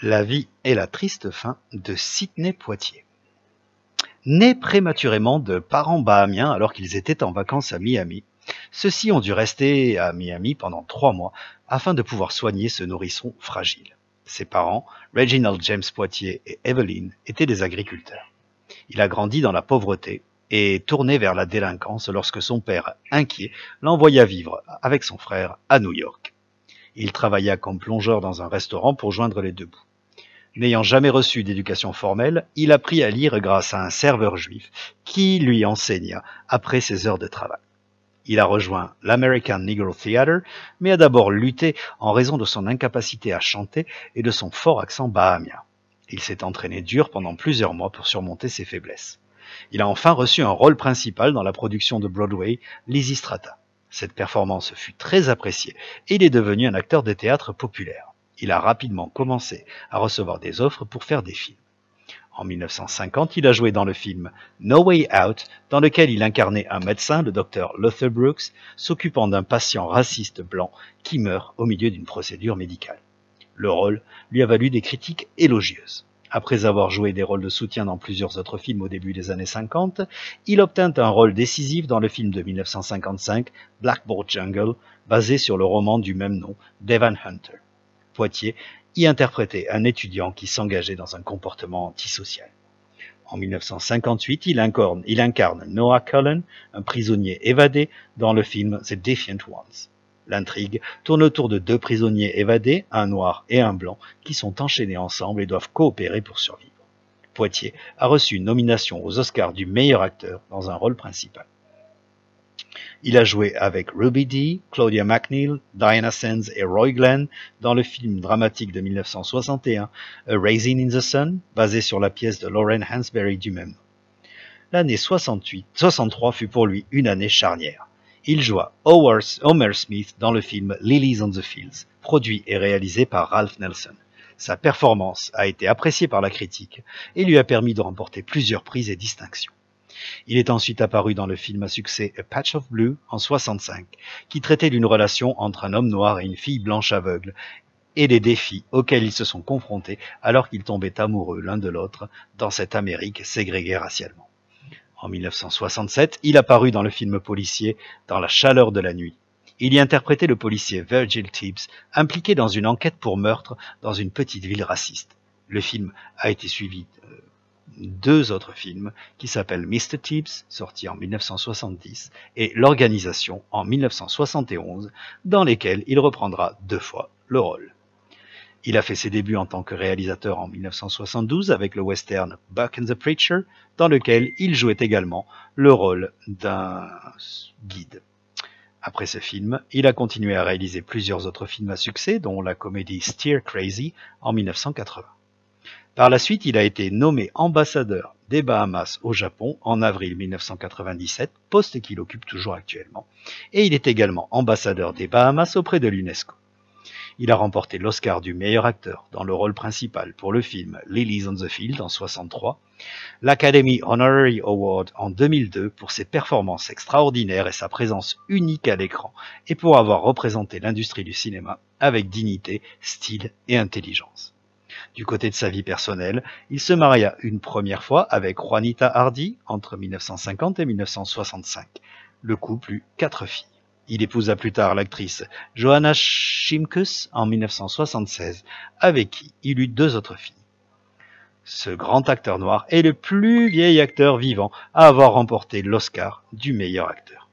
La vie et la triste fin de Sidney Poitier. Né prématurément de parents bahamiens alors qu'ils étaient en vacances à Miami, ceux-ci ont dû rester à Miami pendant trois mois afin de pouvoir soigner ce nourrisson fragile. Ses parents, Reginald James Poitier et Evelyn, étaient des agriculteurs. Il a grandi dans la pauvreté et tourné vers la délinquance lorsque son père, inquiet, l'envoya vivre avec son frère à New York. Il travailla comme plongeur dans un restaurant pour joindre les deux bouts. N'ayant jamais reçu d'éducation formelle, il apprit à lire grâce à un serveur juif qui lui enseigna après ses heures de travail. Il a rejoint l'American Negro Theater, mais a d'abord lutté en raison de son incapacité à chanter et de son fort accent bahamien. Il s'est entraîné dur pendant plusieurs mois pour surmonter ses faiblesses. Il a enfin reçu un rôle principal dans la production de Broadway, Lysistrata. Cette performance fut très appréciée et il est devenu un acteur de théâtre populaire il a rapidement commencé à recevoir des offres pour faire des films. En 1950, il a joué dans le film No Way Out, dans lequel il incarnait un médecin, le docteur Luther Brooks, s'occupant d'un patient raciste blanc qui meurt au milieu d'une procédure médicale. Le rôle lui a valu des critiques élogieuses. Après avoir joué des rôles de soutien dans plusieurs autres films au début des années 50, il obtint un rôle décisif dans le film de 1955 Blackboard Jungle, basé sur le roman du même nom d'Evan Hunter. Poitiers y interprétait un étudiant qui s'engageait dans un comportement antisocial. En 1958, il incarne, Noah Cullen, un prisonnier évadé, dans le film The Defiant Ones. L'intrigue tourne autour de deux prisonniers évadés, un noir et un blanc, qui sont enchaînés ensemble et doivent coopérer pour survivre. Poitiers a reçu une nomination aux Oscars du meilleur acteur dans un rôle principal. Il a joué avec Ruby Dee, Claudia McNeil, Diana Sands et Roy Glenn dans le film dramatique de 1961 A Raisin in the Sun, basé sur la pièce de Lauren Hansberry du même nom. L'année 63 fut pour lui une année charnière. Il joua Homer Smith dans le film Lilies on the Fields, produit et réalisé par Ralph Nelson. Sa performance a été appréciée par la critique et lui a permis de remporter plusieurs prix et distinctions. Il est ensuite apparu dans le film à succès A Patch of Blue en 65, qui traitait d'une relation entre un homme noir et une fille blanche aveugle, et des défis auxquels ils se sont confrontés alors qu'ils tombaient amoureux l'un de l'autre dans cette Amérique ségrégée racialement. En 1967, il apparut dans le film policier Dans la chaleur de la nuit. Il y interprétait le policier Virgil Tibbs, impliqué dans une enquête pour meurtre dans une petite ville raciste. Le film a été suivi euh, deux autres films qui s'appellent Mr. Tibbs, sorti en 1970, et L'Organisation en 1971, dans lesquels il reprendra deux fois le rôle. Il a fait ses débuts en tant que réalisateur en 1972 avec le western Buck and the Preacher, dans lequel il jouait également le rôle d'un guide. Après ce film, il a continué à réaliser plusieurs autres films à succès, dont la comédie Steer Crazy en 1980. Par la suite, il a été nommé ambassadeur des Bahamas au Japon en avril 1997, poste qu'il occupe toujours actuellement, et il est également ambassadeur des Bahamas auprès de l'UNESCO. Il a remporté l'Oscar du meilleur acteur dans le rôle principal pour le film Lilies on the Field en 63, l'Academy Honorary Award en 2002 pour ses performances extraordinaires et sa présence unique à l'écran et pour avoir représenté l'industrie du cinéma avec dignité, style et intelligence. Du côté de sa vie personnelle, il se maria une première fois avec Juanita Hardy entre 1950 et 1965. Le couple eut quatre filles. Il épousa plus tard l'actrice Johanna Shimkus en 1976, avec qui il eut deux autres filles. Ce grand acteur noir est le plus vieil acteur vivant à avoir remporté l'Oscar du meilleur acteur.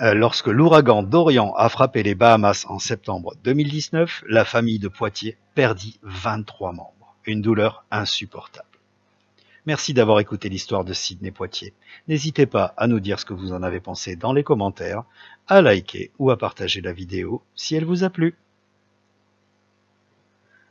Euh, lorsque l'ouragan Dorian a frappé les Bahamas en septembre 2019, la famille de Poitiers perdit 23 membres. Une douleur insupportable. Merci d'avoir écouté l'histoire de Sidney Poitiers. N'hésitez pas à nous dire ce que vous en avez pensé dans les commentaires, à liker ou à partager la vidéo si elle vous a plu.